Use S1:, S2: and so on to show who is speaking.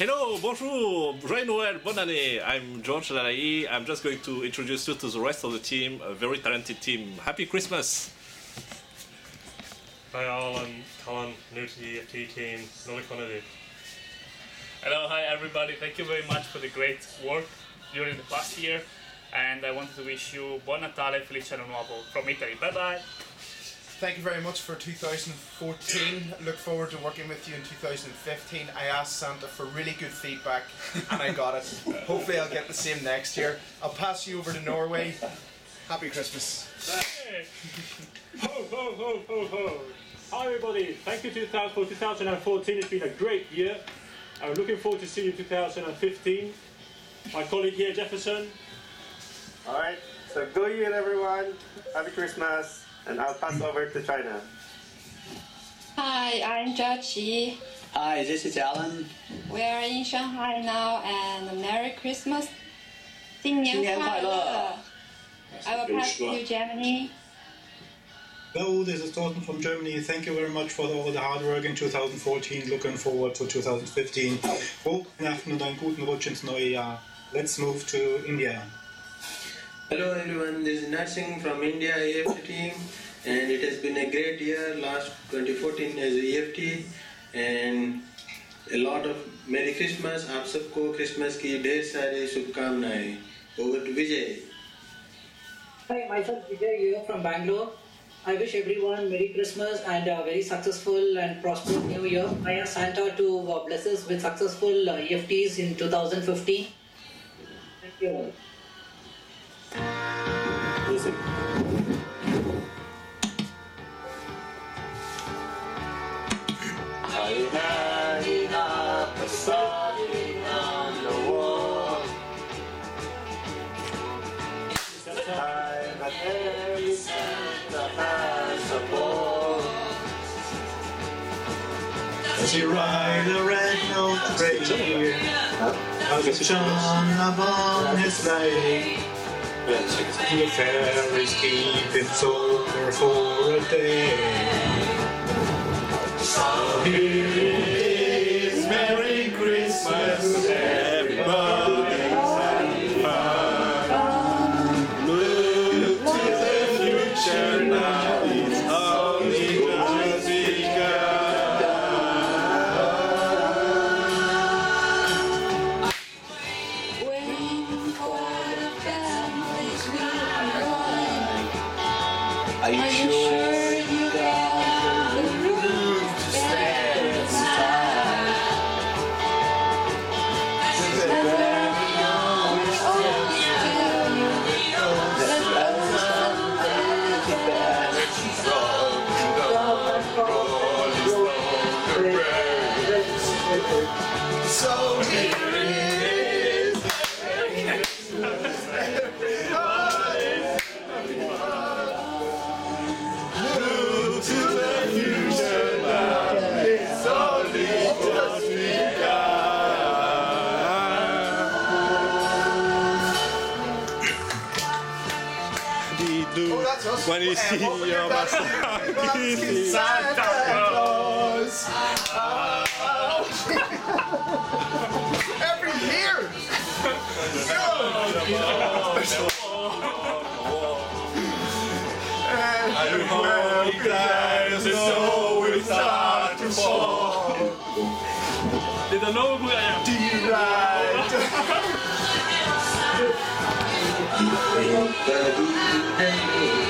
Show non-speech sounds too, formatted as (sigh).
S1: Hello, bonjour, joyeux Noël, bonne année. I'm George Lalahy. I'm just going to introduce you to the rest of the team, a very talented team. Happy Christmas!
S2: Hi all, I'm Colin, new to the EFT team, Nulli Kennedy.
S3: Hello, hi everybody. Thank you very much for the great work during the past year. And I wanted to wish you Buon Natale, Felice Anno Nuovo from Italy. Bye bye.
S4: Thank you very much for 2014. Look forward to working with you in 2015. I asked Santa for really good feedback and I got it. Hopefully, I'll get the same next year. I'll pass you over to Norway. Happy Christmas.
S3: Hey. (laughs)
S5: Ho, ho, ho, ho, ho. Hi everybody, thank you 2000 for 2014. It's been a great year. I'm looking forward to seeing you in 2015. My colleague here, Jefferson.
S6: Alright, so go year everyone. Happy Christmas. And I'll pass over to China.
S7: Hi, I'm Jochi.
S8: Hi, this is Allan.
S7: We are in Shanghai now, and Merry Christmas. 新年
S8: 快
S7: 乐! I will pass to Germany.
S9: Hello, this is Thorsten from Germany. Thank you very much for all the hard work in 2014. Looking forward to 2015. Frohe Weihnachten und guten Rutsch ins neue Jahr. Let's move to India.
S10: Hello everyone, this is Nursing from India EFT team and it has been a great year last 2014 as a EFT and a lot of Merry Christmas आप सबको Christmas की ढेर सारी शुभकामनाएं over to Vijay
S11: Hi, myself Vijay here from Bangalore. I wish everyone Merry Christmas and a very successful and prosperous New Year. I ask Santa to uh, bless us with successful uh, EFTs in 2015. Thank you.
S12: ball.
S9: As you ride the red-nosed reindeer, as shone upon his sleigh, the fairies keep it sober for a day.
S7: Are
S8: you
S7: are you
S8: sure?
S7: sure
S1: When you see your
S12: Santa Claus.
S4: Every year!
S12: And when the snow to fall,
S3: Did I know who I am?
S12: do